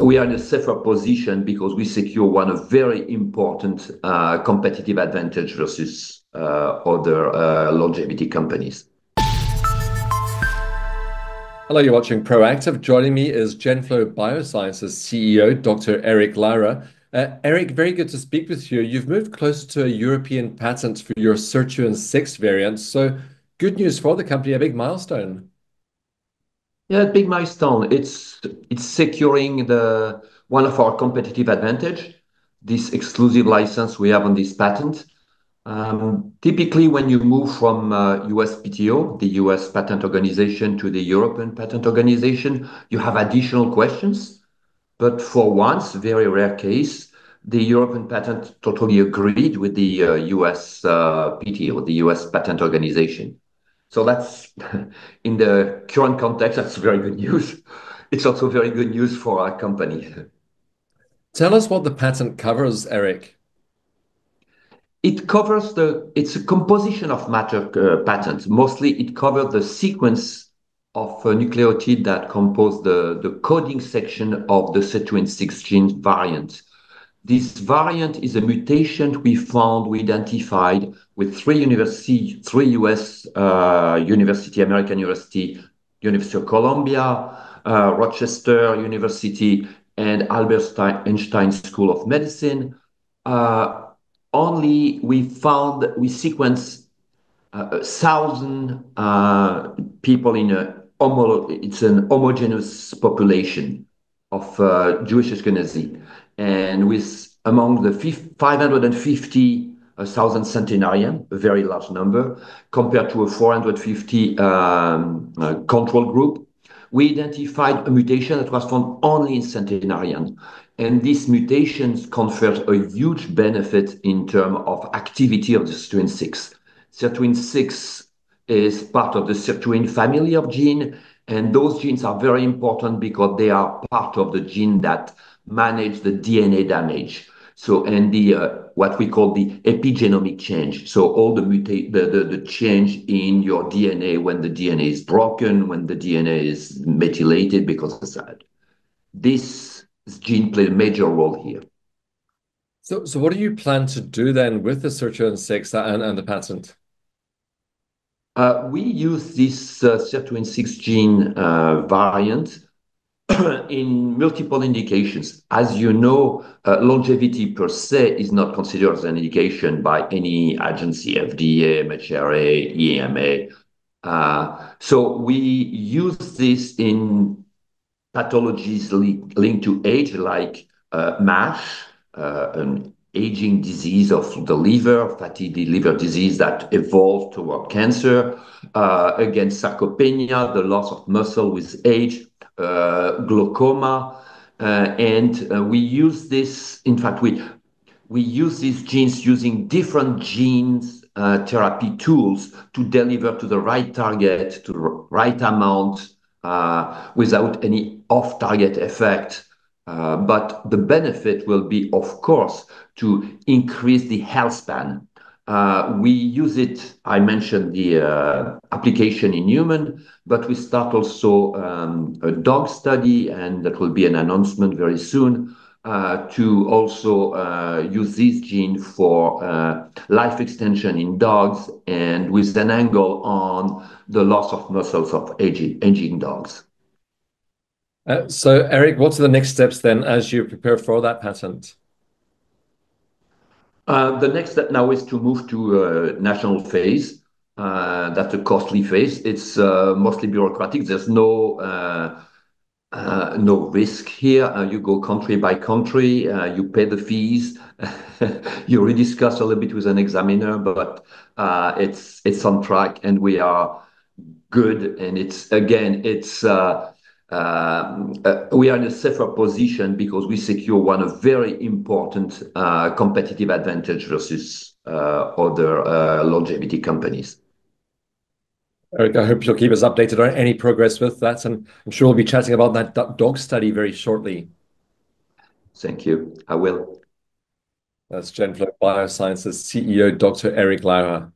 we are in a safer position because we secure one of very important uh, competitive advantage versus uh, other uh, longevity companies. Hello, you're watching Proactive. Joining me is Genflow Biosciences CEO, Dr. Eric Leire. Eric, very good to speak with you. You've moved closer to a European patent for your sirtuin-6 variant, so good news for the company, a big milestone. Yeah, big milestone. It's it's securing the one of our competitive advantage, this exclusive license we have on this patent. Um, typically, when you move from uh, USPTO, the U.S. Patent Organization, to the European Patent Organization, you have additional questions. But for once, very rare case, the European Patent totally agreed with the uh, USPTO, uh, the U.S. Patent Organization. That's in the current context, that's very good news. It's also very good news for our company. Tell us what the patent covers, Eric. It covers the it's a composition of matter uh, patent. Mostly, it covers the sequence of uh, nucleotide that compose the coding section of the sirtuin-6 gene variant. This variant is a mutation we found, we identified with three U.S. Uh, university, American University University of Columbia, uh, Rochester University, and Albert Einstein School of Medicine. Uh, only we found, we sequenced 1,000 people in a, it's an homogeneous population of uh, Jewish Ashkenazi. And with among the 550,000 uh, centenarian, a very large number, compared to a 450 um, uh, control group, we identified a mutation that was found only in centenarian. And these mutations conferred a huge benefit in terms of activity of the sirtuin-6. Sirtuin-6 is part of the sirtuin family of gene, and those genes are very important because they are part of the gene that manage the DNA damage. So, and the uh, what we call the epigenomic change. So, all the mutate the the change in your DNA when the DNA is broken, when the DNA is methylated because of that. This gene play a major role here. So, so what do you plan to do then with the sirtuin-6 and, and the patent? Uh, we use this uh, sirtuin-6 gene uh, variant in multiple indications. As you know, longevity per se is not considered as an indication by any agency, FDA, MHRA, EMA. So we use this in pathologies linked to age, like MASH, an aging disease of the liver, fatty liver disease that evolved toward cancer, uh, against sarcopenia, the loss of muscle with age, uh, glaucoma. Uh, and uh, we use this, in fact, we, we use these genes using different genes therapy tools to deliver to the right target, to the right amount, without any off-target effect. Uh, but the benefit will be, of course, to increase the health span. Uh, we use it, I mentioned the uh, application in human, but we start also um, a dog study, and that will be an announcement very soon, to also use this gene for life extension in dogs and with an angle on the loss of muscles of aging dogs. Uh, Eric, what are the next steps then as you prepare for that patent? Uh, the next step now is to move to a national phase. That's a costly phase. It's mostly bureaucratic. There's no no risk here. You go country by country, you pay the fees, you rediscuss a little bit with an examiner, but it's it's on track, and we are good. And it's again, Uh, uh, we are in a safer position because we secure one of very important uh, competitive advantage versus other longevity companies. Eric, I hope you'll keep us updated on any progress with that, and I'm sure we'll be chatting about that dog study very shortly. Thank you. I will. That's Genflow Biosciences CEO, Dr. Eric Leire.